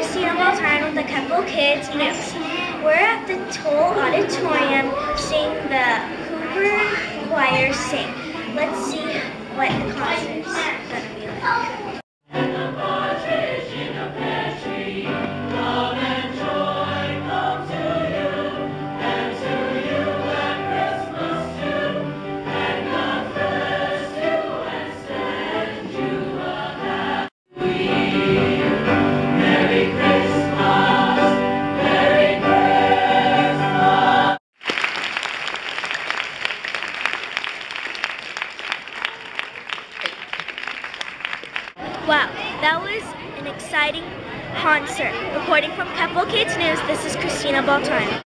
Christina with a couple kids. Yes. We're at the Toll Auditorium seeing the Hoover Choir sing. Let's see what the concert Wow, that was an exciting concert. Reporting from Keppel Kids News, this is Christina Baltine.